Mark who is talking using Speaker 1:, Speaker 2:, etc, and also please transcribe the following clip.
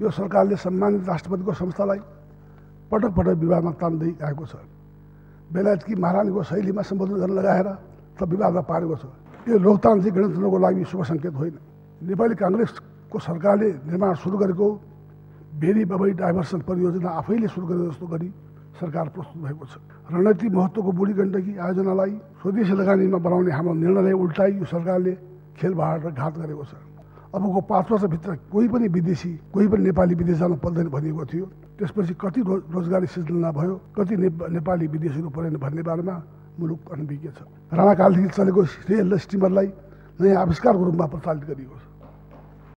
Speaker 1: यो सरकारले सम्मानित राष्ट्रपतिको संस्थालाई पटक पटक विवादमा तान्दै आएको छ। बेलायतकी महारानीको शैलीमा सम्बोधन गर्न लगाएर त विवादमा पारेको छ। यो लोकतान्त्रिक गणतन्त्रको लागि शुभ सङ्केत होइन। नेपाली काङ्ग्रेसको सरकारले निर्माण सुरु गरेको भेरी बबई डाइभर्सन परियोजना आफैले सुरु गरे जस्तो गरी सरकार प्रस्तुत भएको छ। रणनीतिक महत्त्वको बुढी गण्डकी आयोजनालाई स्वदेशी लगानीमा बनाउने हाम्रो निर्णयलाई उल्टाई यो सरकारले खेलबाड र घात गरेको छ। अबको पाँच वर्षभित्र कोही पनि विदेशी कोही पनि नेपाली विदेश जान पर्दैन भनिएको थियो। त्यसपछि कति रोज रोजगारी सृजना भयो कति नेपाली विदेशीहरू परेन भन्ने बारेमा मुलुक अनभिज्ञ छ। राणाकालदेखि चलेको रेल र स्टिमरलाई नयाँ आविष्कारको रूपमा प्रचालित गरिएको छ।